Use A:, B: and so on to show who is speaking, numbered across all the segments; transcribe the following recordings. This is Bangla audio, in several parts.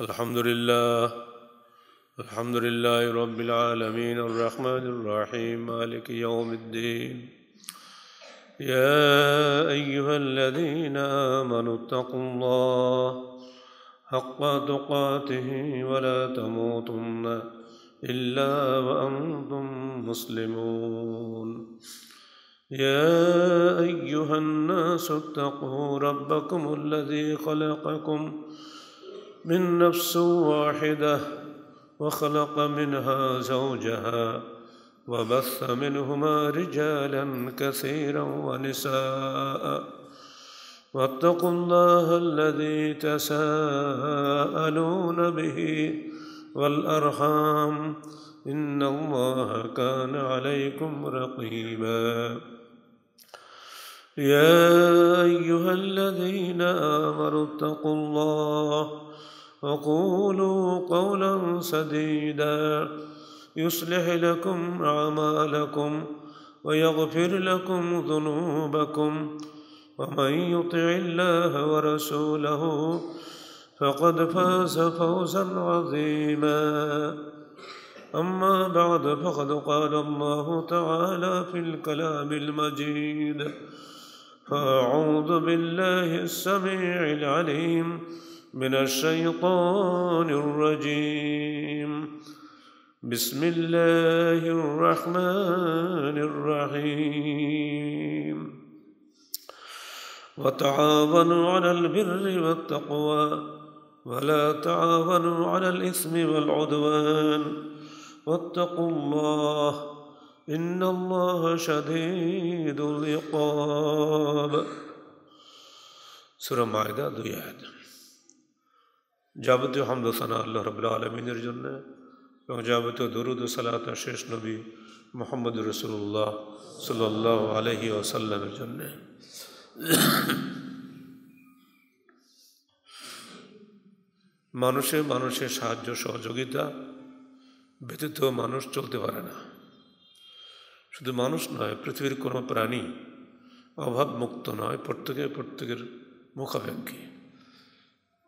A: الحمد لله. الحمد لله رب العالمين. الرحمن الرحيم. مالك يوم الدين. يا أيها الذين آمنوا اتقوا الله حق تقاته ولا تموتن إلا وأنتم مسلمون. يا أيها الناس اتقوا ربكم الذي خلقكم من نفس واحدة وخلق منها زوجها وبث منهما رجالا كثيرا ونساء. واتقوا الله الذي تساءلون به والأرحام. إن الله كان عليكم رقيبا. يا أيها الذين آمنوا اتقوا الله وقولوا قولا سديدا. يصلح لكم أعمالكم ويغفر لكم ذنوبكم. ومن يطع الله ورسوله فقد فاز فوزا عظيما. أما بعد فقد قال الله تعالى في الكلام المجيد فأعوذ بالله السميع العليم من الشيطان الرجيم. بسم الله الرحمن الرحيم. وتعاونوا على البر والتقوى ولا تعاونوا على الإثم والعدوان. واتقوا الله إن الله شديد العقاب. سورة مائدة دو آيات. যাবতীয় হামদোসানা আল্লাহ রবুল্লা আলমিনের জন্য এবং যাবতীয় দরুদ সালাত শেষ নবী মোহাম্মদ রসুল্লাহ সাল্লাহ আলহি ওসাল্লামের জন্যে। মানুষে মানুষের সাহায্য সহযোগিতা ব্যতীত মানুষ চলতে পারে না। শুধু মানুষ নয়, পৃথিবীর কোনো প্রাণী অভাব মুক্ত নয় প্রত্যেকে প্রত্যেকের মুখাপেক্ষী।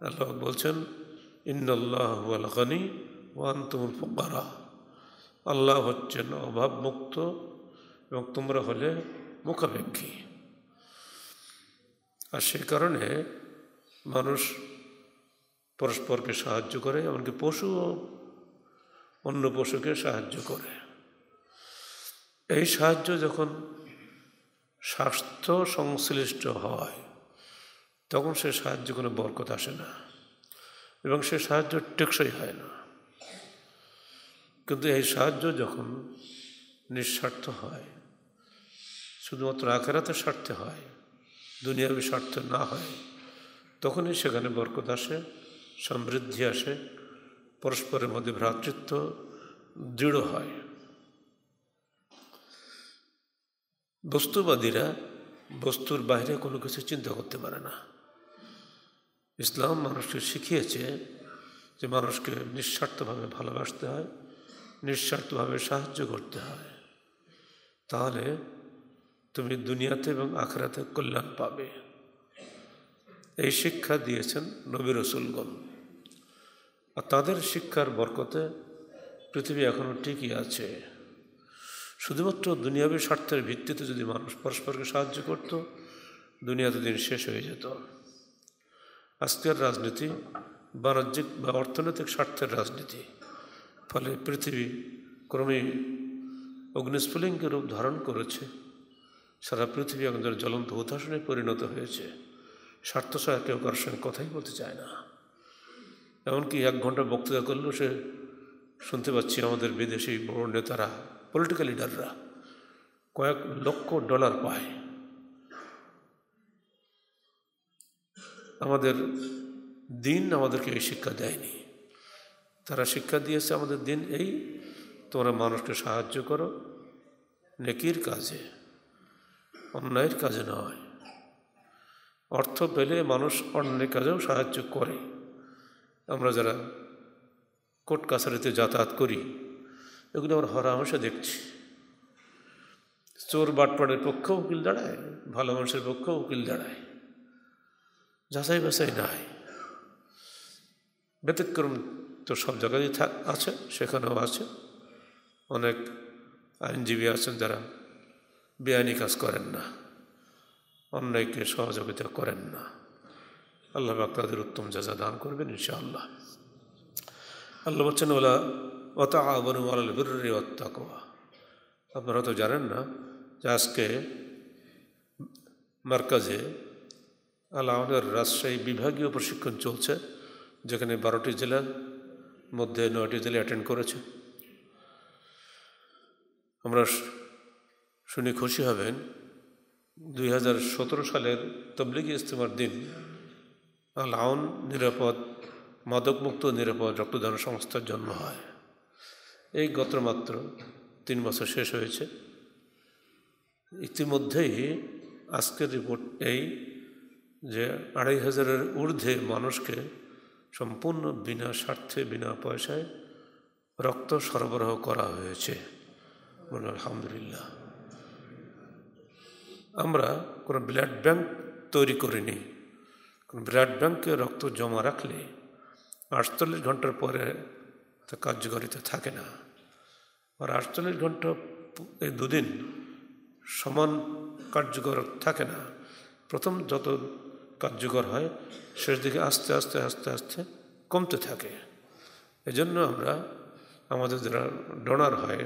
A: আল্লাহ বলছেন ইন্নআল্লাহ গনি ওয়ান তুমুল ফকারা। আল্লাহ হচ্ছেন অভাব মুক্ত এবং তোমরা হলে মুখাপেক্ষী। আর সে কারণে মানুষ পরস্পরকে সাহায্য করে, এমনকি পশুও অন্য পশুকে সাহায্য করে। এই সাহায্য যখন স্বাস্থ্য সংশ্লিষ্ট হয়, তখন সে সাহায্য কোনো বরকত আসে না। এবং সে সাহায্য টেকসই হয় না। কিন্তু এই সাহায্য যখন নিঃস্বার্থ হয়, শুধুমাত্র আখেরাতে স্বার্থে হয়, দুনিয়াবি স্বার্থ না হয়, তখনই সেখানে বরকত আসে, সমৃদ্ধি আসে, পরস্পরের মধ্যে ভ্রাতৃত্ব দৃঢ় হয়। বস্তুবাদীরা বস্তুর বাইরে কোনো কিছু চিন্তা করতে পারে না। ইসলাম মানুষকে শিখিয়েছে যে মানুষকে নিঃস্বার্থভাবে ভালোবাসতে হয়, নিঃস্বার্থভাবে সাহায্য করতে হয়। তাহলে তুমি দুনিয়াতে এবং আখরাতে কল্যাণ পাবে। এই শিক্ষা দিয়েছেন নবী রসুলগণ। আর তাদের শিক্ষার বরকতে পৃথিবী এখনও ঠিকই আছে। শুধুমাত্র দুনিয়াবী স্বার্থের ভিত্তিতে যদি মানুষ পরস্পরকে সাহায্য করত, দুনিয়াতে দিন শেষ হয়ে যেত। আজকের রাজনীতি বাণিজ্যিক বা অর্থনৈতিক স্বার্থের রাজনীতি। ফলে পৃথিবী ক্রমেই অগ্নিস্ফুলিঙ্গের রূপ ধারণ করেছে। সারা পৃথিবী আমাদের জ্বলন্ত হুতাসনে পরিণত হয়েছে। স্বার্থ ছাড়া কেউ কারোর সঙ্গে কথাই বলতে চায় না। এমনকি এক ঘণ্টা বক্তৃতা করলেও সে শুনতে পাচ্ছি আমাদের বিদেশি বড় নেতারা পলিটিক্যাল লিডাররা কয়েক লক্ষ ডলার পায়। আমাদের দিন আমাদেরকে এই শিক্ষা দেয়নি। তারা শিক্ষা দিয়েছে আমাদের দিন এই, তোমরা মানুষকে সাহায্য করো, নেকির কাজে, অন্যায়ের কাজে নয়। অর্থ পেলে মানুষ অন্যের কাজেও সাহায্য করে। আমরা যারা কোর্ট কাছারিতে যাতায়াত করি, এগুলো আমরা হরামশা দেখছি। চোর বাটপাড়ের পক্ষেও উকিল দাঁড়ায়, ভালো মানুষের পক্ষেও উকিল দাঁড়ায়। যাচাই বাছাই নাই। ব্যতিক্রম তো সব জায়গায় আছে, সেখানেও আছে। অনেক আইনজীবী আছেন যারা বেআইনি কাজ করেন না, অন্যায়কে সহযোগিতা করেন না। আল্লাহ বাক তাদের উত্তম যাজা দান করবেন, ইনশাআল্লাহ। আল্লাহ বলছেন ওলা অত আবনু বিরি অত্যাকোয়া আপনারা তো জানেন না যে আজকে মার্কাজে আল্লাহনের রাজশাহী বিভাগীয় প্রশিক্ষণ চলছে, যেখানে বারোটি জেলার মধ্যে নয়টি জেলা অ্যাটেন্ড করেছে। আমরা শুনে খুশি হবেন, দুই হাজার সতেরো সালের তবলিগি ইস্তেমার দিন আল আউন নিরাপদ, মাদকমুক্ত, নিরাপদ রক্তদান সংস্থার জন্ম হয়। এই গত মাত্র তিন বছর শেষ হয়েছে। ইতিমধ্যেই আজকের রিপোর্ট এই যে আড়াই হাজারের ঊর্ধ্বে মানুষকে সম্পূর্ণ বিনা স্বার্থে, বিনা পয়সায় রক্ত সরবরাহ করা হয়েছে। বলুন, আলহামদুলিল্লাহ। আমরা কোনো ব্লাড ব্যাংক তৈরি করিনি। কোনো ব্লাড ব্যাংকে রক্ত জমা রাখলে আটচল্লিশ ঘণ্টার পরে তা কার্যকারিতা থাকে না। আর আটচল্লিশ ঘণ্টা এই দুদিন সমান কার্যকর থাকে না। প্রথম যত কার্যকর হয়, শেষ দিকে আস্তে আস্তে আস্তে আস্তে কমতে থাকে। এজন্য আমরা আমাদের যারা ডোনার হয়,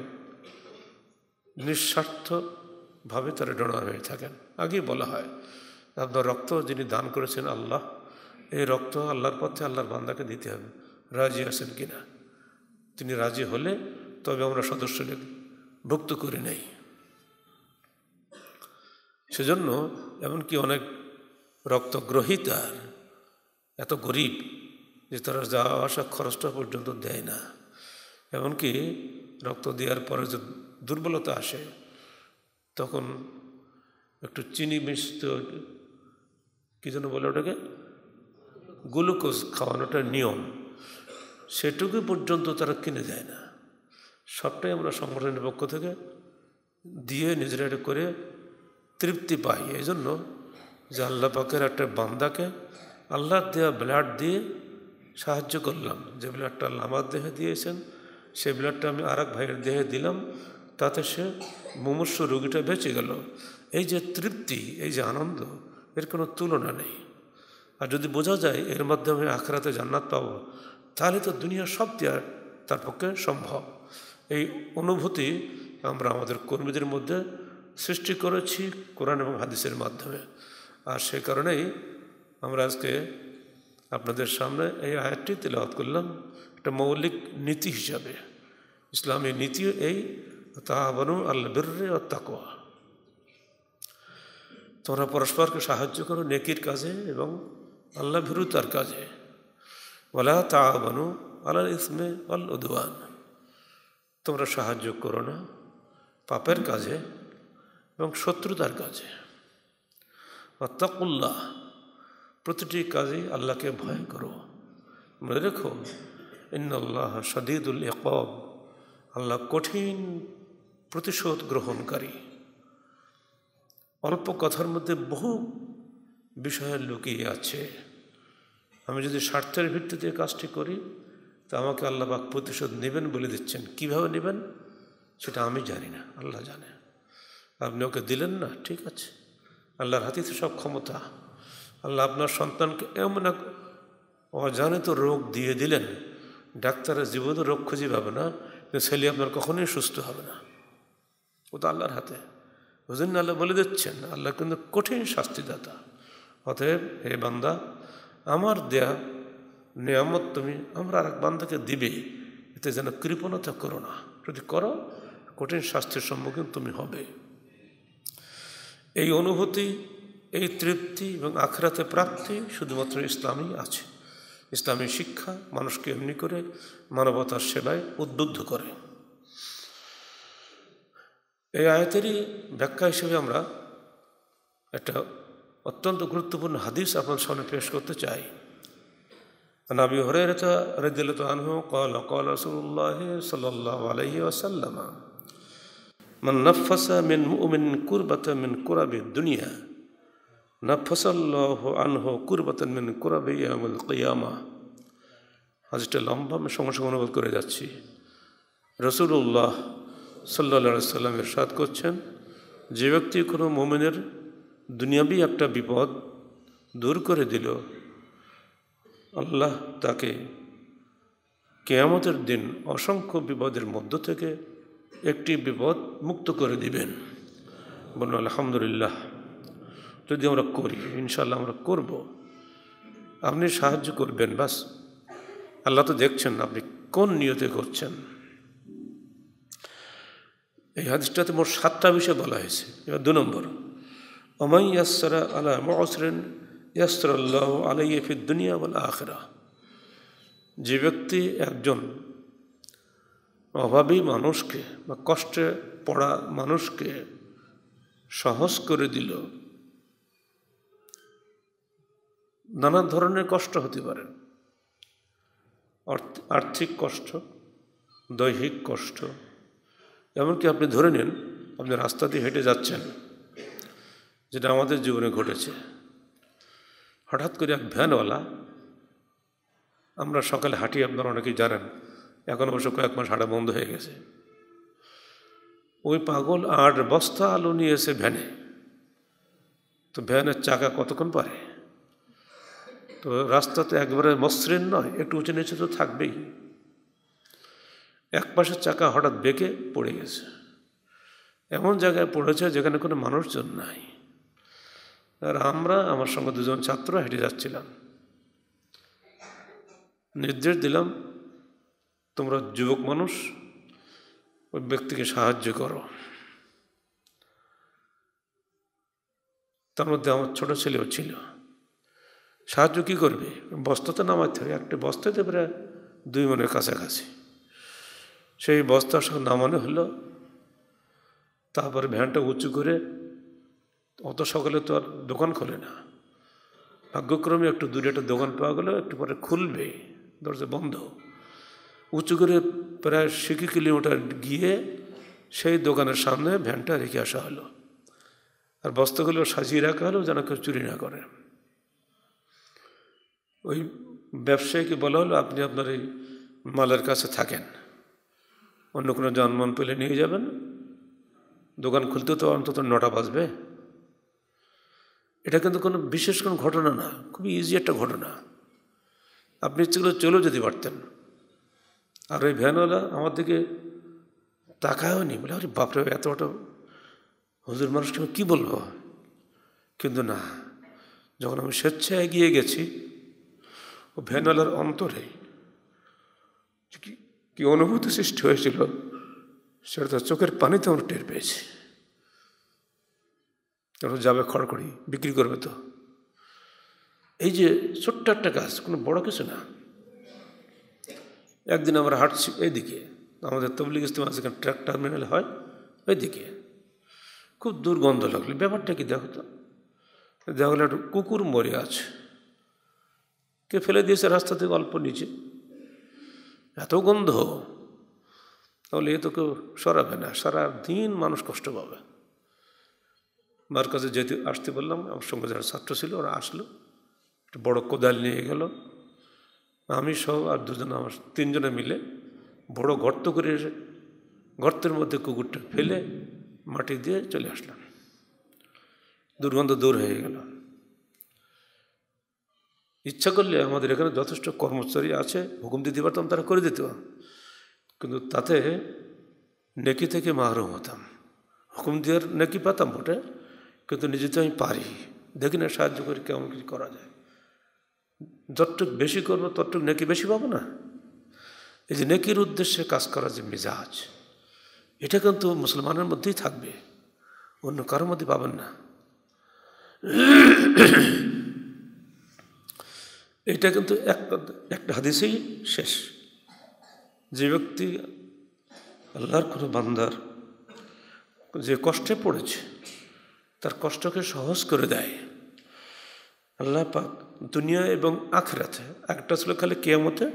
A: নিঃস্বার্থভাবে তারা ডোনার হয়ে থাকেন। আগেই বলা হয়, আপনার রক্ত যিনি দান করেছেন আল্লাহ, এই রক্ত আল্লাহর পথে আল্লাহর বান্দাকে দিতে হবে। রাজি আছেন কিনা? তিনি রাজি হলে তবে আমরা সদস্য ভুক্ত করি নাই। সেজন্য এমনকি অনেক রক্তগ্রহিতার এত গরিব যে তারা যাওয়া আসা খরচটা পর্যন্ত দেয় না। এমনকি রক্ত দেওয়ার পরে যে দুর্বলতা আসে, তখন একটু চিনি মিশ্রিত, কী যেন বলে ওটাকে? গ্লুকোজ খাওয়ানোটা নিয়ম, সেটুকু পর্যন্ত তারা কিনে দেয় না। সবটাই আমরা সংগঠনের পক্ষ থেকে দিয়ে নিজেরা করে তৃপ্তি পাই এই জন্য যে আল্লাহ পাকের একটা বান্দাকে আল্লাহ দেওয়া ব্লাড দিয়ে সাহায্য করলাম। যে ব্লাডটা আল্লাহ আমার দেহে দিয়েছেন সেই ব্লাডটা আমি আর ভাইয়ের দেহে দিলাম, তাতে সে মুমূর্ষ রোগীটা বেঁচে গেল। এই যে তৃপ্তি, এই যে আনন্দ, এর কোনো তুলনা নেই। আর যদি বোঝা যায়, এর মাধ্যমে আখরাতে জান্নাত পাবো, তাহলে তো দুনিয়া সব দেওয়ার তার পক্ষে সম্ভব। এই অনুভূতি আমরা আমাদের কর্মীদের মধ্যে সৃষ্টি করেছি কোরআন এবং হাদিসের মাধ্যমে। আর সে কারণেই আমরা আজকে আপনাদের সামনে এই আয়াতটি তেলাওয়াত করলাম। একটা মৌলিক নীতি হিসাবে। ইসলামী নীতি এই, তাহাবানু আল্লাহ বেররে ও তাকোয়া তোমরা পরস্পরকে সাহায্য করো নেকির কাজে এবং আল্লাহ ভীরুতার কাজে। ওলা তাহাবানু আল্লাহ ইসমে আল উদওয়ান তোমরা সাহায্য করো না পাপের কাজে এবং শত্রুতার কাজে। অত্তাকুল্লাহ প্রতিটি কাজে আল্লাহকে ভয় করো। মনে রেখো ইন্নআল্লাহ সদিদুল একব আল্লাহ কঠিন প্রতিশোধ গ্রহণকারী। অল্প কথার মধ্যে বহু বিষয় লুকিয়ে আছে। আমি যদি স্বার্থের ভিত্তিতে কাজটি করি, তা আমাকে আল্লাহ বাক প্রতিশোধ নেবেন বলে দিচ্ছেন। কীভাবে নেবেন? সেটা আমি জানি না। আল্লাহ জানে। আপনি ওকে দিলেন না? ঠিক আছে। আল্লাহর হাতে সব ক্ষমতা। আল্লাহ আপনার সন্তানকে এমন এক অজানিত রোগ দিয়ে দিলেন, ডাক্তারের জীবনে রোগ খুঁজে পাবে না ছেলে আপনার কখনোই সুস্থ হবে না। ও তো আল্লাহর হাতে। বুঝলেন আল্লাহ বলে দিচ্ছেন, আল্লাহ কিন্তু কঠিন শাস্তিদাতা। অতএব হে বান্দা, আমার দেয়া নিয়ামত তুমি আমরা আর এক বান্দাকে দিবে, এতে যেন কৃপণতা করো না। যদি করো, কঠিন শাস্তির সম্মুখীন তুমি হবে। এই অনুভূতি, এই তৃপ্তি এবং আখরাতে প্রাপ্তি শুধুমাত্র ইসলামই আছে। ইসলামী শিক্ষা মানুষকে এমনি করে মানবতার সেবায় উদ্বুদ্ধ করে। এই আয়তেরই ব্যাখ্যা হিসেবে আমরা একটা অত্যন্ত গুরুত্বপূর্ণ হাদিস আপনার সামনে পেশ করতে চাই। নাবি হরে রেতা রেদিল্লাহ কল কল রসুল্লাহ সাল্লাহ আলহি আসাল্লামা মান নাফাসা মিন মুমিন কুরবাতা মিন কুরাবি দুনিয়া। নাফাসাল্লাহ আনহ কুরবাতান মিন কুরাবি ইয়ামুল কিয়ামা। আজটা লম্বা, আমি সঙ্গে সঙ্গে অনুবাদ করে যাচ্ছি। রসুল্লাহ সাল্লা সাল্লাম এরশাদ করছেন, যে ব্যক্তি কোনো মোমেনের দুনিয়াবি একটা বিপদ দূর করে দিল, আল্লাহ তাকে কেয়ামতের দিন অসংখ্য বিপদের মধ্য থেকে একটি বিপদ মুক্ত করে দিবেন। বলুন আলহামদুলিল্লাহ। যদি আমরা করি ইনশাল্লাহ আমরা করব। আপনি সাহায্য করবেন, বাস। আল্লাহ তো দেখছেন আপনি কোন নিয়তে করছেন। এই হাদিসটাতে মোট সাতটা বিষয় বলা হয়েছে। এবার দু নম্বর অমাই ইয়াসরা আলা মসরেন ইয়াসর আল্লাহ আলাইফি দুনিয়া বলা আখরা যে ব্যক্তি একজন অভাবী মানুষকে বা কষ্টে পড়া মানুষকে সহজ করে দিল। নানা ধরনের কষ্ট হতে পারে। আর্থিক কষ্ট, দৈহিক কষ্ট, এমনকি আপনি ধরে নিন, আপনি রাস্তা দিয়ে হেঁটে যাচ্ছেন, যেটা আমাদের জীবনে ঘটেছে। হঠাৎ করে এক ভ্যানওয়ালা, আমরা সকালে হাঁটি আপনারা অনেকেই জানেন এখন অবশ্য কয়েক মাস হাঁটা বন্ধ হয়ে গেছে। ওই পাগল আট বস্তা আলু নিয়ে এসে ভ্যানে। তো ভ্যানের চাকা কতক্ষণ পারে? তো রাস্তা তো একবারে মসৃণ নয়, একটু উঁচু নিচে তো থাকবেই। এক পাশের চাকা হঠাৎ বেঁকে পড়ে গেছে। এমন জায়গায় পড়েছে যেখানে কোনো মানুষজন নাই। আর আমরা, আমার সঙ্গে দুজন ছাত্র হেঁটে যাচ্ছিলাম। নির্দেশ দিলাম তোমরা যুবক মানুষ, ওই ব্যক্তিকে সাহায্য করো। তার মধ্যে আমার ছোটো ছেলেও ছিল। সাহায্য কী করবে? বস্তাতে নামাতে হবে। একটা বস্তাতে প্রায় দুই মনের কাছাকাছি। সেই বস্তার সঙ্গে নামানো হলো। তারপরে ভ্যানটা উঁচু করে, অত সকালে তো আর দোকান খোলে না। ভাগ্যক্রমে একটু দূরে একটা দোকান পাওয়া গেলো, একটু পরে খুলবে, দরজা বন্ধ। উঁচু করে প্রায় সিকি কিলোমিটার গিয়ে সেই দোকানের সামনে ভ্যানটা রেখে আসা হলো। আর বস্তাগুলো সাজিয়ে রাখা হলো যেন কেউ চুরি না করে। ওই ব্যবসায়ীকে বলা হলো, আপনি আপনার এই মালের কাছে থাকেন। অন্য কোনো যানবাহন পেলে নিয়ে যাবেন। দোকান খুলতে তো অন্তত নটা বাজবে। এটা কিন্তু কোনো বিশেষ কোনো ঘটনা না, খুবই ইজি একটা ঘটনা। আপনি ইচ্ছেগুলো চলেও যেতে পারতেন। আর ওই ভ্যানওয়ালা আমার দিকে তাকায়ও নি। বলে, আরে বাপরে, এত বড় হুজুর মানুষকে আমি কী বলব? কিন্তু না, যখন আমি স্বেচ্ছায় এগিয়ে গেছি, ও ভ্যানওয়ালার অন্তরে কি অনুভূতি সৃষ্টি হয়েছিল, সেটা তার চোখের পানিতে আমরা টের পেয়েছি। ওরা যাবে খড়খড়ি বিক্রি করবে তো। এই যে ছোট্ট একটা কাজ কোনো বড় কিছু না। একদিন আমরা হাঁটছি এইদিকে আমাদের তবলিগ ইস্তেমা যেখানে ট্রাক টার্মিনাল হয় ওইদিকে। খুব দুর্গন্ধ লাগল। ব্যাপারটা কি দেখো তো? দেখা গেলো একটা কুকুর মরে আছে। কে ফেলে দিয়েছে রাস্তা থেকে অল্প নিচে? এত গন্ধ। তাহলে এ তো কেউ সরাবে না। সারা দিন মানুষ কষ্ট পাবে। মার কাছে যেতে, আসতে বললাম। আমার সঙ্গে যারা ছাত্র ছিল, ওরা আসলো। একটা বড় কোদাল নিয়ে গেল। আমি সব আর দুজন আমার তিনজনে মিলে বড় গর্ত করে গর্তের মধ্যে কুকুরটা ফেলে মাটি দিয়ে চলে আসলাম। দুর্গন্ধ দূর হয়ে গেল। ইচ্ছা করলে আমাদের এখানে যথেষ্ট কর্মচারী আছে, হুকুম দিতে পারতাম, তারা করে দিত। কিন্তু তাতে নেকি থেকে মাহরুম হতাম। হুকুম দেওয়ার নেকি পাতাম বটে, কিন্তু নিজে তো আমি পারি। দেখি না সাহায্য করে কেমন কিছু করা যায়। যতটুক বেশি করব, ততটুক নেকি বেশি পাবো না। এই যে নেকির উদ্দেশ্যে কাজ করার যে মেজাজ, এটা কিন্তু মুসলমানের মধ্যেই থাকবে। অন্য কারোর মধ্যে পাবেন না। এটা কিন্তু একটা একটা হাদিসেই শেষ। যে ব্যক্তি আল্লাহর কোনো বান্দার যে কষ্টে পড়েছে, তার কষ্টকে সহজ করে দেয়। আল্লাহ পাক দুনিয়া এবং আখরাতে, একটা ছিল খালি কেয়ামতে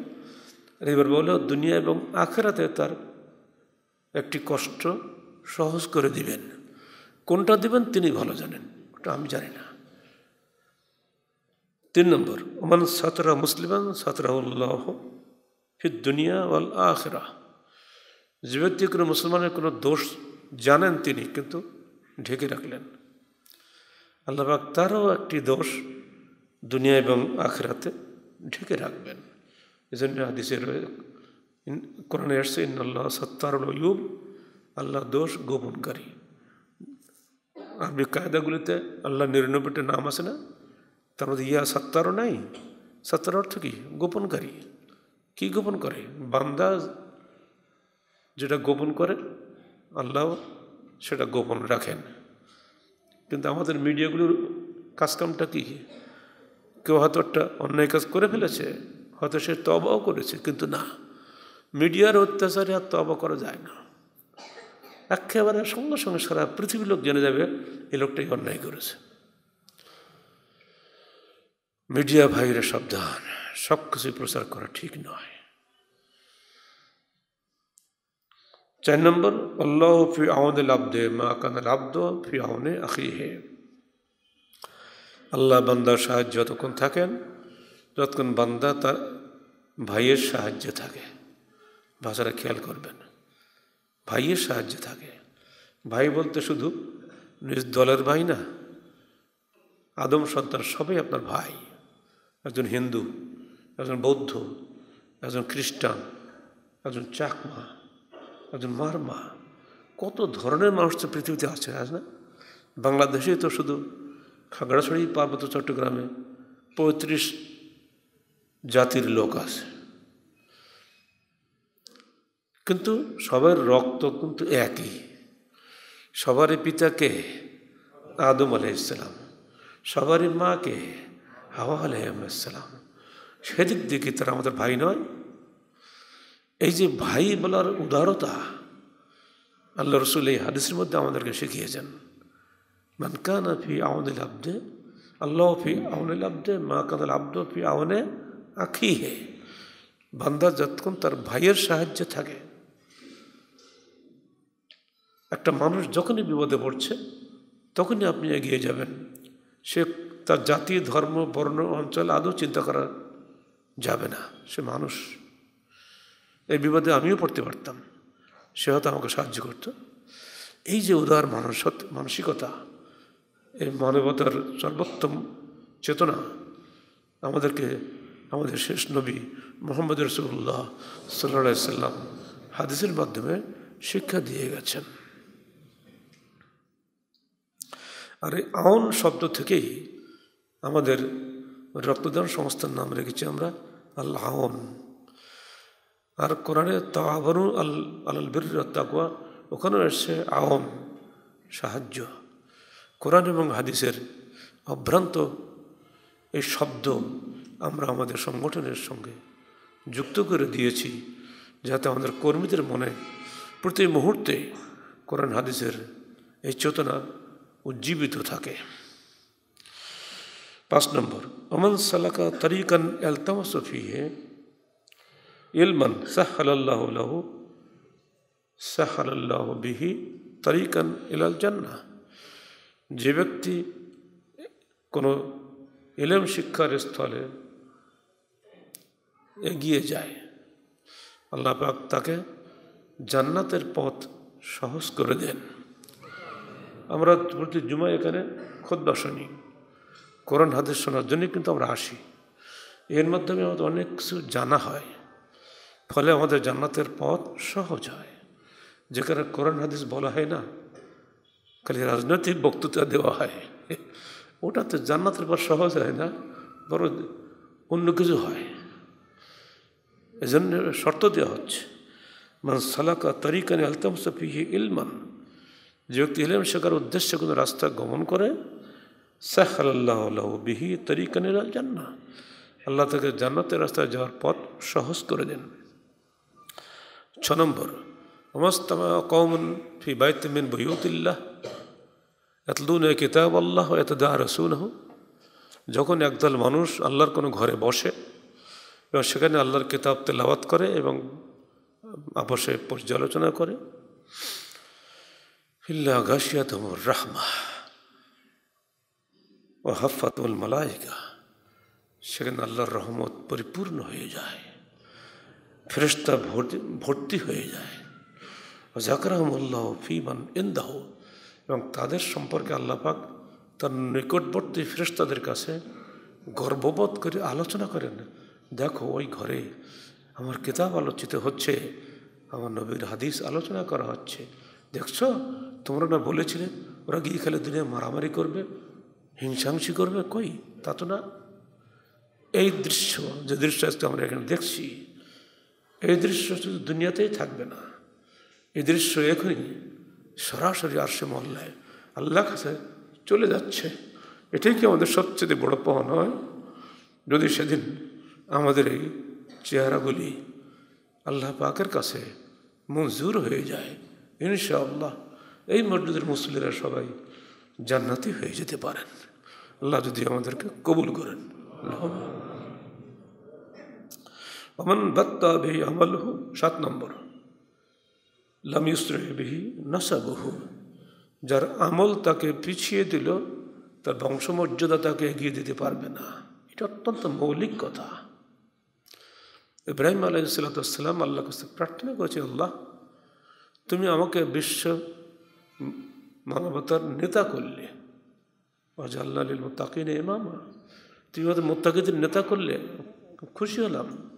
A: এবার বলো দুনিয়া এবং আখরাতে তার একটি কষ্ট সহজ করে দিবেন। কোনটা দিবেন তিনি ভালো জানেন, ওটা আমি জানি না। তিন নম্বর, ওমান সাতরা মুসলিমান সাতরাউল্লাহ ফির দুনিয়া ওয়াল আখরা। যে ব্যক্তি কোনো মুসলমানের কোনো দোষ জানেন তিনি, কিন্তু ঢেকে রাখলেন। আল্লাহবাক তারও একটি দোষ দুনিয়া এবং আখরাতে ঢেকে রাখবেন। এই জন্য হাদিসের কোরআনে আসছে ইন্নআল্লাহ সত্তারুল ইউব আল্লাহ দোষ গোপনকারী। আরবি কায়দাগুলিতে আল্লাহ নিরানব্বইটা নাম আছে না? তার মধ্যে ইয়া সত্তারও নাই। সত্তার অর্থ কি? গোপনকারী। কি গোপন করে? বান্দা যেটা গোপন করে, আল্লাহ সেটা গোপন রাখেন। কিন্তু আমাদের মিডিয়াগুলোর কাজকামটা কী? কেউ হয়তো একটা অন্যায় কাজ করে ফেলেছে, হয়তো সে তবাও করেছে, কিন্তু না। মিডিয়ার অত্যাচারে আর তবা করা যায় না। একেবারে সঙ্গে সঙ্গে সারা পৃথিবীর লোক জেনে যাবে এই লোকটাই অন্যায় করেছে। মিডিয়া ভাইরা সাবধান সব কিছুই প্রচার করা ঠিক নয়। চার নম্বর, আল্লাহ ফি আউনে লাবদে মা কান লাবদ ফি আউনে আখি হে আল্লাহ বান্দার সাহায্য যতক্ষণ থাকেন, যতক্ষণ বান্দা তার ভাইয়ের সাহায্যে থাকে। ভাষাটা খেয়াল করবেন। ভাইয়ের সাহায্যে থাকে। ভাই বলতে শুধু নিজ দলের ভাই না, আদম সন্তান সবাই আপনার ভাই। একজন হিন্দু, একজন বৌদ্ধ, একজন খ্রিস্টান, একজন চাকমা, একজন মারমা। কত ধরনের মানুষ তো পৃথিবীতে আছে আজ না? বাংলাদেশে তো শুধু খাগড়াছড়ি, পার্বত্য চট্টগ্রামে পঁয়ত্রিশ জাতির লোক আছে। কিন্তু সবার রক্ত কিন্তু একই। সবারই পিতাকে আদম আলাইসালাম সবারই মাকে হাওয়া আলাইসালাম সেদিক দিকে তারা আমাদের ভাই নয়। এই যে ভাই বলার উদারতা, আল্লাহ রসুল এই হাদিসের মধ্যে আমাদেরকে শিখিয়েছেন। কানা ফি আউনিল আব্দে আল্লাহ ফি আউনিল আব্দে মা কানাল আব্দ ফি আউনে আখি হে বান্দা যতক্ষণ তার ভাইয়ের সাহায্যে থাকে একটা মানুষ যখনই বিপদে পড়ছে, তখনই আপনি এগিয়ে যাবেন। সে তার জাতি, ধর্ম, বর্ণ, অঞ্চল আদৌ চিন্তা করা যাবে না। সে মানুষ। এই বিপদে আমিও পড়তে পারতাম। সে হয়তো আমাকে সাহায্য করত। এই যে উদার মানসত, মানসিকতা এই মানবতার সর্বোত্তম চেতনা আমাদেরকে, আমাদের শেষ নবী মোহাম্মদ রসুল্লাহ সাল্লা সাল্লাম হাদিসের মাধ্যমে শিক্ষা দিয়ে গেছেন। আর এই আউন শব্দ থেকেই আমাদের রক্তদান সংস্থার নাম রেখেছি আমরা আল্লাহ আউন আর কোরআনে তাহাবনু আল আল বীর তাকুয়া ওখানেও এসছে আওন সাহায্য। কোরআন এবং হাদিসের অভ্রান্ত এই শব্দ আমরা আমাদের সংগঠনের সঙ্গে যুক্ত করে দিয়েছি, যাতে আমাদের কর্মীদের মনে প্রতি মুহূর্তে কোরআন, হাদিসের এই চেতনা উজ্জীবিত থাকে। পাঁচ নম্বর অমন সালাকা তরিকান এলতামসফিহে ইলমান সাহাল্লাহ লাহু সাহাল্লাহ বিহি তরিকান ইলাল জান্না যে ব্যক্তি কোনো এলেম শিক্ষার স্থলে এগিয়ে যায়, আল্লাহ পাক তাকে জান্নাতের পথ সহজ করে দেন। আমরা প্রতি জুমায় এখানে খোদ্া শুনি, কোরআন হাদিস শোনার জন্যই কিন্তু আমরা আসি। এর মাধ্যমে আমাদের অনেক কিছু জানা হয়, ফলে আমাদের জান্নাতের পথ সহজ হয়। যেখানে কোরআন হাদিস বলা হয় না খালি রাজনৈতিক বক্তৃতা দেওয়া হয়। ওটা তো জান্নাতের পর সহজ হয় না বড় অন্য কিছু হয়। এজন্য শর্ত দেওয়া হচ্ছে, মান সালাকা তরিকানে আলতাম সফিহি ইলমান যে ব্যক্তি ইলেম শেখার উদ্দেশ্যে কোনো রাস্তা গমন করে সাহাল্লাহ বিহি তরিকানের জান্না আল্লাহ তাকে জান্নাতের রাস্তায় যাওয়ার পথ সহজ করে দেন। ছ নম্বর কৌমন ফি বাইতমিন বইউতিল্লাহ এতলুন কিতাব আল্লাহ এত দা রসুন হো যখন একদল মানুষ আল্লাহর কোনো ঘরে বসে, এবং সেখানে আল্লাহর কিতাব তেলাওয়াত করে এবং আপসে পর্যালোচনা করে, ইল্লা গাছিয়াতম রাহমা ও হাফাতুল মালাইকা. সেখানে আল্লাহর রহমত পরিপূর্ণ হয়ে যায় ফেরেস্তা ভর্তি হয়ে যায়। জাকরাহমুল্লাহ ফিমান ইন্দাহ। এবং তাদের সম্পর্কে আল্লাপাক তার নিকটবর্তী ফেরেস্তাদের কাছে গর্ববোধ করে আলোচনা করেন, দেখো, ওই ঘরে আমার কিতাব আলোচিত হচ্ছে, আমার নবীর হাদিস আলোচনা করা হচ্ছে। দেখছ? তোমরা না বলেছিলে, ওরা গিয়ে খেলে দুনিয়া মারামারি করবে হিংসাংসি করবে? কই? তা তো না। এই দৃশ্য, যে দৃশ্য আজকে আমরা এখানে দেখছি, এই দৃশ্য শুধু দুনিয়াতেই থাকবে না। এই দৃশ্য এখনই সরাসরি আরশে মহল্লায় আল্লাহ কাছে চলে যাচ্ছে। এটাই কি আমাদের সবচেয়ে বড় পাওয়া নয়? যদি সেদিন আমাদের এই চেহারাগুলি আল্লাহ পাকের কাছে মঞ্জুর হয়ে যায়, ইনশাআল্লাহ এই মসজিদের মুসলিরা সবাই জান্নাতি হয়ে যেতে পারেন। আল্লাহ যদি আমাদেরকে কবুল করেন। বিহি আমলহু, সাত নম্বর। লাম ইউসরে বিহি নাসাবহু। যার আমল তাকে পিছিয়ে দিল, তার বংশমর্যাদা তাকে এগিয়ে দিতে পারবে না। এটা অত্যন্ত মৌলিক কথা। ইব্রাহিম আলাই সাল্লাতাম আল্লাহ কাছে প্রার্থনা করেছে, আল্লাহ, তুমি আমাকে বিশ্ব মানবতার নেতা করলে। অজাল্লাহ মোত্তাকিন ইমামা। তুমি আমাদের মোত্তাকিদের নেতা করলে, খুশি হলাম।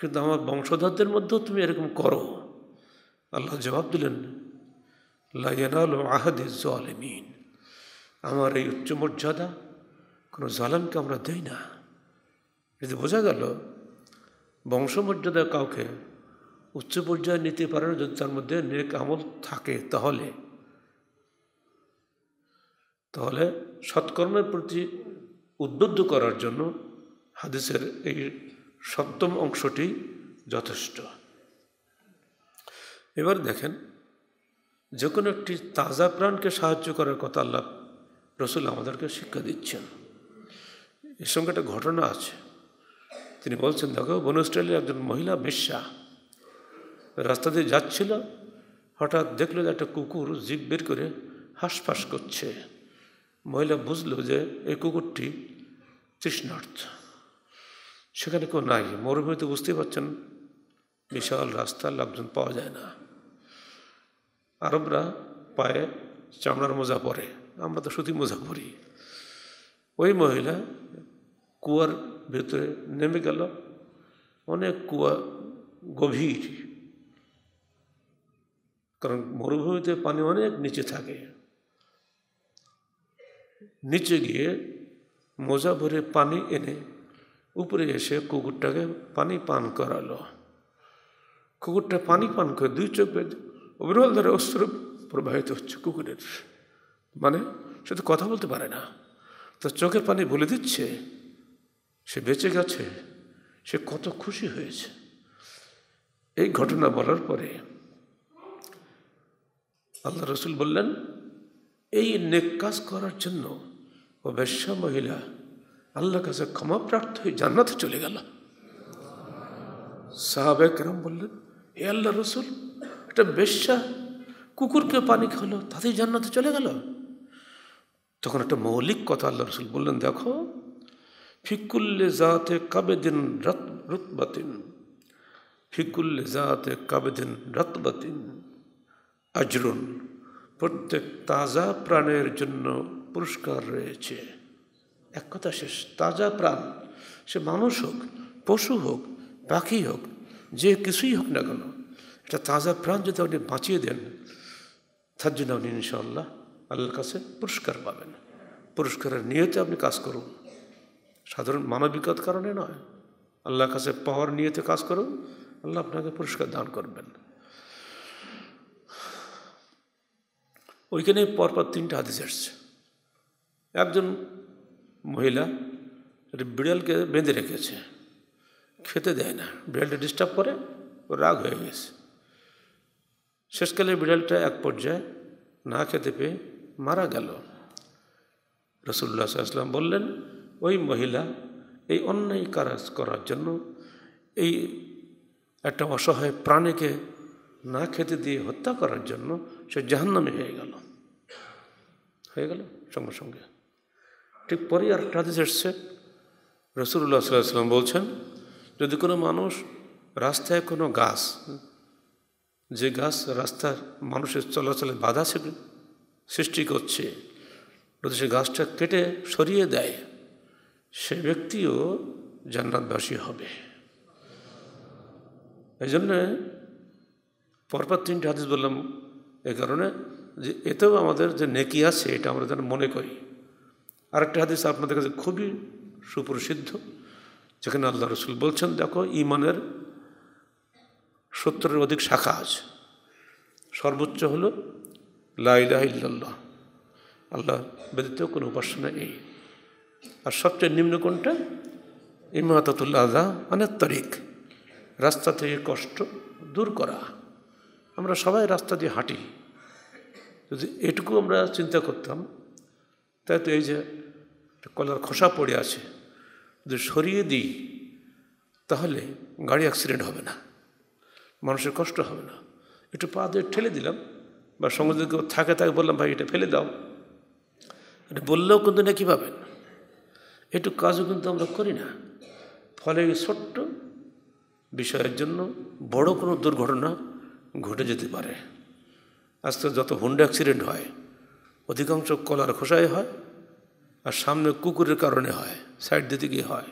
A: কিন্তু আমার বংশধরদের মধ্যেও তুমি এরকম করো। আল্লাহ জবাব দিলেন লাইয়ানাল আহাদে জলেমিন আমার এই উচ্চ মর্যাদা কোনো জালামকে আমরা দেই না। যদি বোঝা গেল বংশমর্যাদা কাউকে উচ্চ পর্যায়ে নিতে পারে না, যদি তার মধ্যে নেক আমল থাকে তাহলে তাহলে সৎকর্মের প্রতি উদ্বুদ্ধ করার জন্য হাদিসের এই সপ্তম অংশটি যথেষ্ট। এবার দেখেন, যে কোনো একটি তাজা প্রাণকে সাহায্য করার কথা আল্লাহ রসুল আমাদেরকে শিক্ষা দিচ্ছেন। এর সঙ্গে একটা ঘটনা আছে। তিনি বলছেন, দেখো, বন অস্ট্রেলিয়ার একজন মহিলা বেশ্যা রাস্তা দিয়ে যাচ্ছিল, হঠাৎ দেখল যে একটা কুকুর জিপ বের করে হাঁসফাঁস করছে। মহিলা বুঝলো যে এই কুকুরটি তৃষ্ণার্থ। সেখানে কেউ নাই, মরুভূমিতে বুঝতেই পারছেন, বিশাল রাস্তা লোকজন পাওয়া যায় না। আরবরা পায়ে চামড়ার মোজা পরে। আমরা তো সুতি মোজা পরি। ওই মহিলা কুয়ার ভেতরে নেমে গেল। অনেক কুয়া গভীর। কারণ মরুভূমিতে পানি অনেক নিচে থাকে। নিচে গিয়ে মোজা ভরে পানি এনে উপরে এসে কুকুরটাকে পানি পান করালো। কুকুরটা পানি পান করে দুই চোখ ওভারঅল ধরে অস্ত্র প্রবাহিত হচ্ছে কুকুরের। মানে সে তো কথা বলতে পারে না। তার চোখের পানি বলে দিচ্ছে, সে বেঁচে গেছে, সে কত খুশি হয়েছে। এই ঘটনা বলার পরে আল্লাহ রসুল বললেন, এই নেক কাজ করার জন্য ও বেশ্যা মহিলা আল্লাহর কাছে ক্ষমা প্রার্থ হয়ে জান্নাতে চলে গেল। সাহাবে কেরম বললেন, হে আল্লাহ রসুল একটা বেশ্যা কুকুরকে পানি খালো তাতেই জান্নাতে চলে গেল। তখন একটা মৌলিক কথা আল্লাহ রসুল বললেন, দেখো ফিকুল্লে জাতে কাবেদিন রত, রুতবাতিন ফিকুল্লে জাতে কাবেদিন রতবাতিন, আজরুন, প্রত্যেক তাজা প্রাণের জন্য পুরস্কার রয়েছে। এক কথা শেষ, তাজা প্রাণ, সে মানুষ হোক, পশু হোক, পাখি হোক, যে কিছুই হোক না কেন এটা তাজা প্রাণ যদি আপনি বাঁচিয়ে দেন, তার জন্য আপনি ইনশাল্লাহ আল্লাহর কাছে পুরস্কার পাবেন। পুরস্কারের নিয়তে আপনি কাজ করুন। সাধারণ মানবিকতার কারণে নয়। আল্লাহর কাছে পাওয়ার নিয়তে কাজ করুন। আল্লাহ আপনাকে পুরস্কার দান করবেন। ওইখানে পরপর তিনটা হাদিস আসছে। একজন মহিলা বিড়ালকে বেঁধে রেখেছে। খেতে দেয় না। বিড়ালটা ডিস্টার্ব করে, ও রাগ হয়ে গেছে। শেষকালে বিড়ালটা এক পর্যায়ে না খেতে পেয়ে মারা গেল। রসুল্লাহ সাল্লাম বললেন, ওই মহিলা, এই অন্যায় কাজ করার জন্য এই একটা অসহায় প্রাণীকে না খেতে দিয়ে হত্যা করার জন্য সে জাহান্নামে হয়ে গেল। হয়ে গেল সঙ্গে সঙ্গে। ঠিক পরেই আর একটা হাদিস এসছে। রসুল্লাহ সাল্লাম বলছেন, যদি কোনো মানুষ রাস্তায় কোনো গাছ যে গাছ রাস্তার মানুষের চলাচলে বাধা সৃষ্টি করছে যদি সে গাছটা কেটে সরিয়ে দেয়, সে ব্যক্তিও জান্নাতবাসী হবে। এই জন্যে পরপর তিনটে হাদিস বললাম এ কারণে যে এতেও আমাদের যে নেকি আছে, এটা আমরা যেন মনে করি। আরেকটা হাদিস আপনাদের কাছে খুবই সুপ্রসিদ্ধ, যেখানে আল্লাহ রসুল বলছেন, দেখো ইমানের সত্তরের অধিক শাখা আছে। সর্বোচ্চ হল লাইলাহ ইল্লাল্লাহ। আল্লাহ ব্যতীত কোনো উপাসনা নেই। আর সবচেয়ে নিম্ন কোনটা? ইমাতাতুল্লাহ আদা মানে তারিখ রাস্তা থেকে কষ্ট দূর করা। আমরা সবাই রাস্তা দিয়ে হাঁটি। যদি এটুকু আমরা চিন্তা করতাম, তাই তো এই যে কলার খোসা পড়ে আছে, যদি সরিয়ে দিই, তাহলে গাড়ি অ্যাক্সিডেন্ট হবে না। মানুষের কষ্ট হবে না। একটু পা দিয়ে ঠেলে দিলাম বা সঙ্গে কেউ থাকে তাকে বললাম, ভাই, এটা ফেলে দাও। এটা বললেও কিন্তু নাকি পাবেন। একটু কাজও কিন্তু আমরা করি না। ফলে ছোট্ট বিষয়ের জন্য বড় কোনো দুর্ঘটনা ঘটে যেতে পারে। আজকে যত হুন্ডা অ্যাক্সিডেন্ট হয়, অধিকাংশ কলার খোসায় হয় আর সামনে কুকুরের কারণে হয়, সাইড দিতে গিয়ে হয়।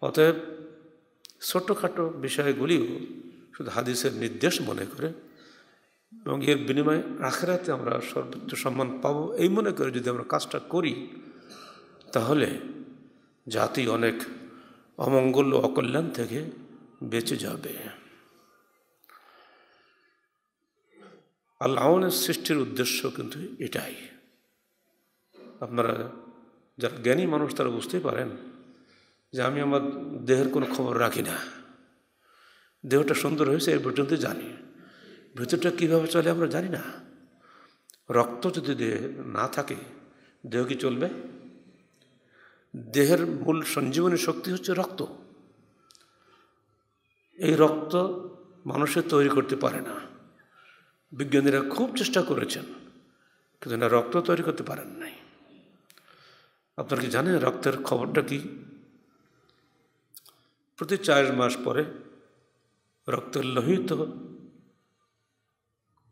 A: অতএব ছোটোখাটো বিষয়গুলিও শুধু হাদিসের নির্দেশ মনে করে এবং এর বিনিময়ে আখেরাতে আমরা সর্বোচ্চ সম্মান পাবো। এই মনে করে যদি আমরা কাজটা করি, তাহলে জাতি অনেক অমঙ্গল ও অকল্যাণ থেকে বেঁচে যাবে। আল্লাহনের সৃষ্টির উদ্দেশ্য কিন্তু এটাই। আপনারা যারা জ্ঞানী মানুষ তারা বুঝতেই পারেন যে আমি আমার দেহের কোনো খবর রাখি না। দেহটা সুন্দর হয়েছে এর পর্যন্ত জানি। ভেতরটা কীভাবে চলে আমরা জানি না। রক্ত যদি দেহে না থাকে, দেহ কি চলবে? দেহের মূল সঞ্জীবনী শক্তি হচ্ছে রক্ত। এই রক্ত মানুষের তৈরি করতে পারে না। বিজ্ঞানীরা খুব চেষ্টা করেছেন, কিন্তু না, রক্ত তৈরি করতে পারেন নাই। আপনারা কি জানেন রক্তের খবরটা কি? প্রতি চার মাস পরে রক্তের লোহিত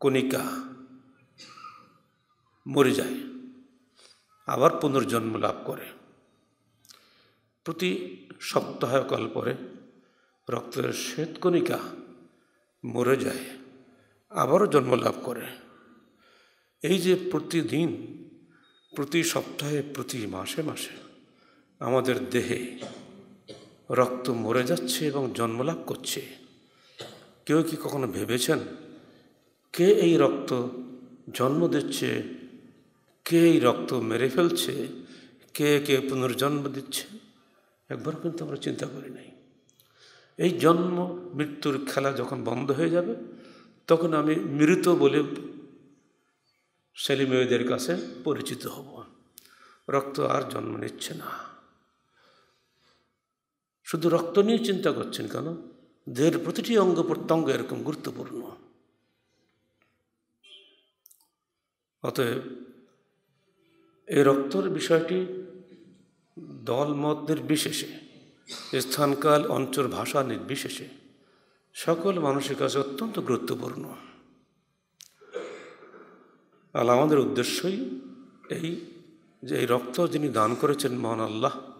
A: কণিকা মরে যায়, আবার পুনর্জন্ম লাভ করে। প্রতি সপ্তাহকাল পরে রক্তের শ্বেতকণিকা মরে যায়, আবারও জন্ম লাভ করে। এই যে প্রতিদিন, প্রতি সপ্তাহে, প্রতি মাসে মাসে আমাদের দেহে রক্ত মরে যাচ্ছে এবং জন্মলাভ করছে। কেউ কি কখনো ভেবেছেন, কে এই রক্ত জন্ম দিচ্ছে, কে এই রক্ত মেরে ফেলছে, কে কে পুনর্জন্ম দিচ্ছে? একবার কিন্তু আমরা চিন্তা করি নাই। এই জন্ম, মৃত্যুর খেলা যখন বন্ধ হয়ে যাবে, তখন আমি মৃত বলে ছেলে মেয়েদের কাছে পরিচিত হব। রক্ত আর জন্ম নিচ্ছে না। শুধু রক্ত নিয়ে চিন্তা করছেন কেন? দেহের প্রতিটি অঙ্গ প্রত্যঙ্গ এরকম গুরুত্বপূর্ণ। অতএব এই রক্তর বিষয়টি দল মত নির্বিশেষে স্থানকাল, অঞ্চল, ভাষা নির্বিশেষে সকল মানুষের কাছে অত্যন্ত গুরুত্বপূর্ণ। আর আমাদের উদ্দেশ্যই এই যে এই রক্ত যিনি দান করেছেন মহান আল্লাহ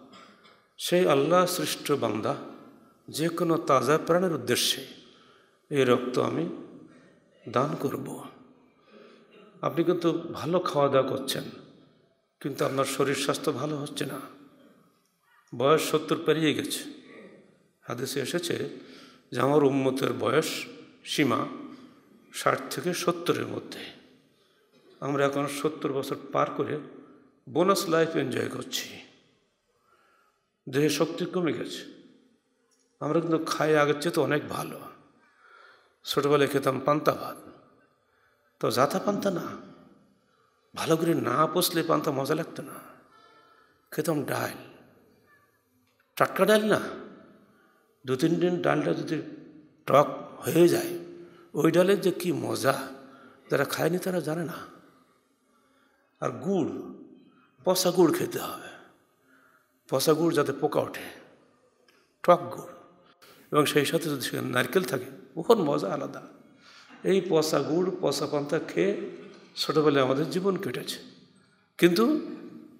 A: সেই আল্লাহ সৃষ্ট বান্দা, যে কোনো তাজা প্রাণের উদ্দেশ্যে এই রক্ত আমি দান করব। আপনি কিন্তু ভালো খাওয়া দাওয়া করছেন, কিন্তু আপনার শরীর স্বাস্থ্য ভালো হচ্ছে না। বয়স সত্তর পেরিয়ে গেছে। হাদেশে এসেছে যে আমার উন্মতের বয়স সীমা ষাট থেকে সত্তরের মধ্যে। আমরা এখন সত্তর বছর পার করে বোনাস লাইফ এনজয় করছি। দেহে শক্তি কমে গেছে। আমরা কিন্তু খাই আগের চেয়ে তো অনেক ভালো। ছোটোবেলায় খেতাম পান্তা ভাত। তো জাতা পান্তা না। ভালো করে না পচলে পান্তা মজা লাগতো না। খেতাম ডাল। টাটকা ডাল না। দু, তিন দিন ডালটা যদি টক হয়ে যায়, ওই ডালের যে কি মজা, যারা খায়নি তারা জানে না। আর গুড়, পচা গুড় খেতে হবে পচা গুড় যাতে পোকা ওঠে, টক গুড়, এবং সেই সাথে যদি সেখানে নারকেল থাকে ওর মজা আলাদা। এই পচা গুড়, পচা পান্তা খেয়ে ছোটোবেলায় আমাদের জীবন কেটেছে। কিন্তু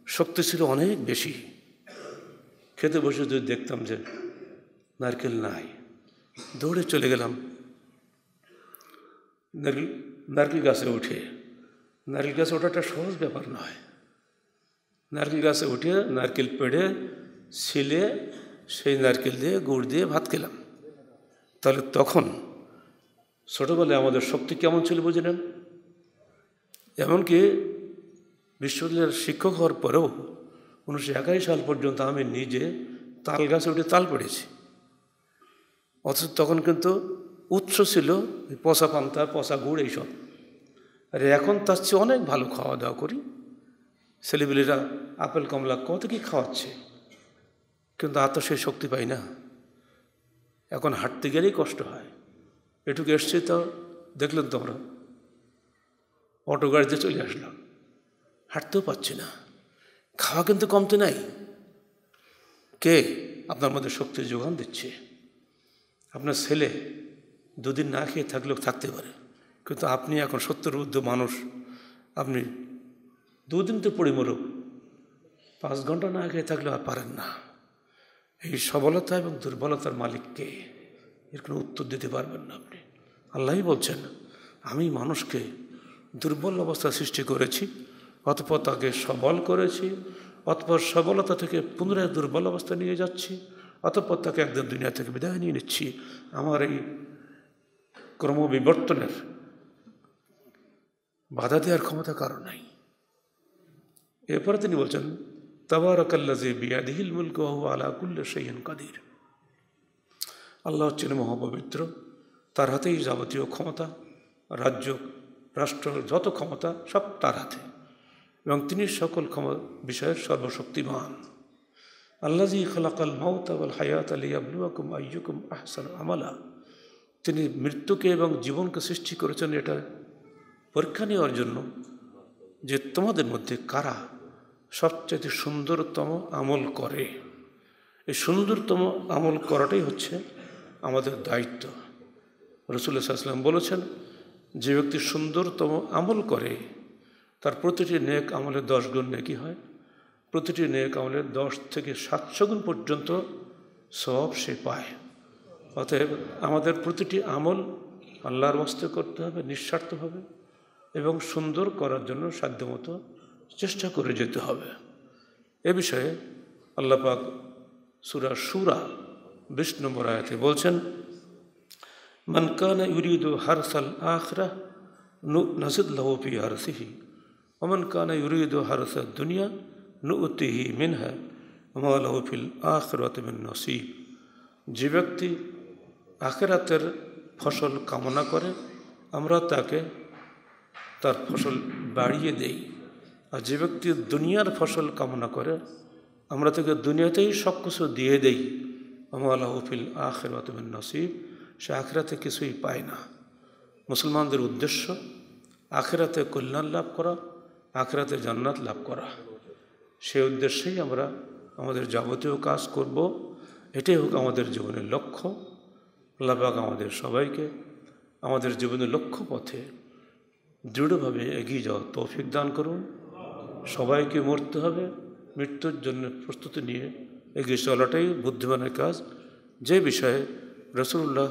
A: শক্তি ছিল অনেক বেশি। খেতে বসে যদি দেখতাম যে নারকেল নাই, দৌড়ে চলে গেলাম। নারকেল নারকেল গাছে উঠে। নারকেল গাছে ওঠাটা সহজ ব্যাপার নয়। নারকেল গাছে উঠে নারকেল পেড়ে ছিলে সেই নারকেল দিয়ে গুড় দিয়ে ভাত খেলাম। তাহলে তখন ছোটোবেলায় আমাদের শক্তি কেমন ছিল বুঝে নেন এমনকি বিশ্ববিদ্যালয়ের শিক্ষক হওয়ার পরেও উনিশশো একাশি সাল পর্যন্ত আমি নিজে তাল গাছে উঠে তাল পড়েছি। অথচ তখন কিন্তু উৎস ছিল পচা পান্তা, পচা গুড় এইসব। আর এখন তার চেয়ে অনেক ভালো খাওয়া দাওয়া করি। ছেলেবেলেরা আপেল, কমলা কত কি খাওয়াচ্ছে। কিন্তু আর তো শক্তি পাই না। এখন হাঁটতে গেলেই কষ্ট হয়। এটুকু এসছে তো দেখলেন তোমরা অটো গাড়িতে চলে আসলাম হাঁটতেও পাচ্ছি না। খাওয়া কিন্তু কমতে নাই। কে আপনার মধ্যে শক্তির যোগান দিচ্ছে? আপনার ছেলে দুদিন না খেয়ে থাকলেও থাকতে পারে। কিন্তু আপনি এখন সত্তর মানুষ। আপনি দুদিন তো পড়ে মরুক। পাঁচ ঘণ্টা না খেয়ে থাকলে আর পারেন না। এই সবলতা এবং দুর্বলতার মালিককে এর কোনো উত্তর দিতে পারবেন না আপনি। আল্লাহই বলছেন, আমি মানুষকে দুর্বল অবস্থা সৃষ্টি করেছি, অতপর তাকে সবল করেছি, অতপর সবলতা থেকে পুনরায় দুর্বল অবস্থা নিয়ে যাচ্ছি, অতপর তাকে একদিন দুনিয়া থেকে বিদায় নিয়ে নিচ্ছি। আমার এই ক্রমবিবর্তনের বাধা দেওয়ার ক্ষমতা কারও নাই। এরপরে তিনি বলছেন তাবারকাল্লাজে বিয়াদিহিল মুলক আলা কুল্ল সৈয়ন কাদির। আল্লাহ হচ্ছেন মহাপবিত্র, তার হাতেই যাবতীয় ক্ষমতা, রাজ্য, রাষ্ট্র, যত ক্ষমতা, সব তার হাতে। এবং তিনি সকল ক্ষম, বিষয়ের সর্বশক্তিমান। আল্লাজি খলাকাল মাউত আবল হায়াত আলী আবলুয়াকুম আയ്যুকুম আহসান আমালা। তিনি মৃত্যুকে এবং জীবনকে সৃষ্টি করেছেন এটা পরীক্ষা নেওয়ার জন্য যে তোমাদের মধ্যে কারা সবচেয়ে সুন্দরতম আমল করে। এই সুন্দরতম আমল করাটাই হচ্ছে আমাদের দায়িত্ব। রসুল্লাহ সাল্লাম বলেছেন, যে ব্যক্তি সুন্দরতম আমল করে, তার প্রতিটি নেক আমলে দশ গুণ নেকি হয়। প্রতিটি নেক আমলে দশ থেকে সাতশো গুণ পর্যন্ত সব সে পায়। অতএব আমাদের প্রতিটি আমল আল্লাহর বস্তে করতে হবে, নিঃস্বার্থভাবে এবং সুন্দর করার জন্য সাধ্যমতো চেষ্টা করে যেতে হবে। এ বিষয়ে আল্লাপাক সুরা সুরা বিশ নম্বর আয়াতে বলছেন মনকানা ইউরিদ হারসাল আখরা নু নসিদ নসিদুল্লাহফি হারসিহি অমন কানা ইউরিদ হারসা দুনিয়া নুতিহি মিনহা মালহফিল আখরাত মিন নসিব। যে ব্যক্তি আখেরাতের ফসল কামনা করে, আমরা তাকে তার ফসল বাড়িয়ে দেই। আর যে ব্যক্তি দুনিয়ার ফসল কামনা করে, আমরা তাকে দুনিয়াতেই সব কিছু দিয়ে দেই। আমালাহফিল আখেরাতমের নসিব, সে আখেরাতে কিছুই পায় না। মুসলমানদের উদ্দেশ্য, আখেরাতে কল্যাণ লাভ করা, আখেরাতে জান্নাত লাভ করা। সেই উদ্দেশ্যেই আমরা আমাদের যাবতীয় কাজ করব। এটাই হোক আমাদের জীবনের লক্ষ্য। আল্লাহবাক আমাদের সবাইকে আমাদের জীবনের লক্ষ্য পথে দৃঢ়ভাবে এগিয়ে যাওয়ার তৌফিক দান করুন। সবাইকে মরতে হবে, মৃত্যুর জন্য প্রস্তুতি নিয়ে এগিয়ে চলাটাই বুদ্ধিমানের কাজ। যে বিষয়ে রসুল্লাহ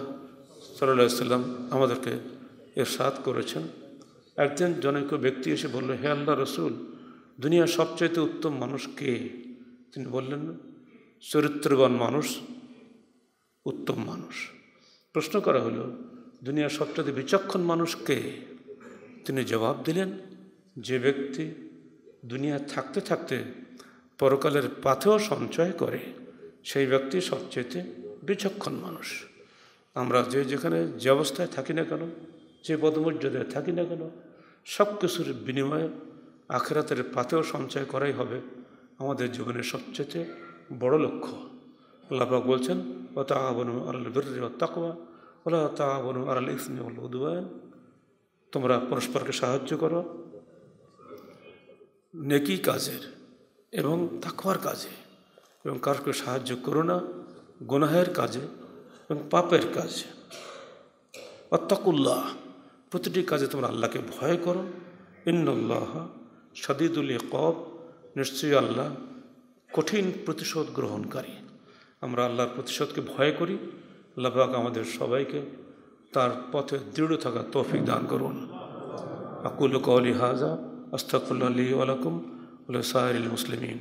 A: সাল্লাহ সাল্লাম আমাদেরকে এর সাথ করেছেন, একজন জনৈক ব্যক্তি এসে বলল, হে আল্লাহ রসুল, দুনিয়ার সবচাইতে উত্তম মানুষ কে? তিনি বললেন, চরিত্রবান মানুষ, উত্তম মানুষ। প্রশ্ন করা হলো, দুনিয়ার সবচাইতে বিচক্ষণ মানুষ কে? তিনি জবাব দিলেন, যে ব্যক্তি দুনিয়া থাকতে থাকতে পরকালের পাথেও সঞ্চয় করে। সেই ব্যক্তি সবচেয়ে বিচক্ষণ মানুষ। আমরা যে যেখানে যে অবস্থায় থাকি না কেন, যে পদমর্যাদায় থাকি না কেন সব কিছুর বিনিময়ে আখেরাতের পাথেও সঞ্চয় করাই হবে আমাদের জীবনের সবচেয়ে বড় লক্ষ্য। আল্লাহাক বলছেন ও তা বনু আল তাকওয়া ওলা তা বনু আল ইসমি তোমরা পরস্পরকে সাহায্য করো নেকি কাজের এবং তাকওয়ার কাজে এবং কারকে সাহায্য করো না, গুনাহের কাজে এবং পাপের কাজে। অত্তাকুল্লাহ প্রতিটি কাজে তোমরা আল্লাহকে ভয় করো। ইন্নল্লাহ সাদিদুল কব নিশ্চয়ই আল্লাহ কঠিন প্রতিশোধ গ্রহণকারী। আমরা আল্লাহর প্রতিশোধকে ভয় করি। আল্লাহ পাক আমাদের সবাইকে তার পথে দৃঢ় থাকা তৌফিক দান করুন। আকুল কৌলি হাজা আস্তাকুল্লা আলী আলাকুম সাহিল মুসলিমিন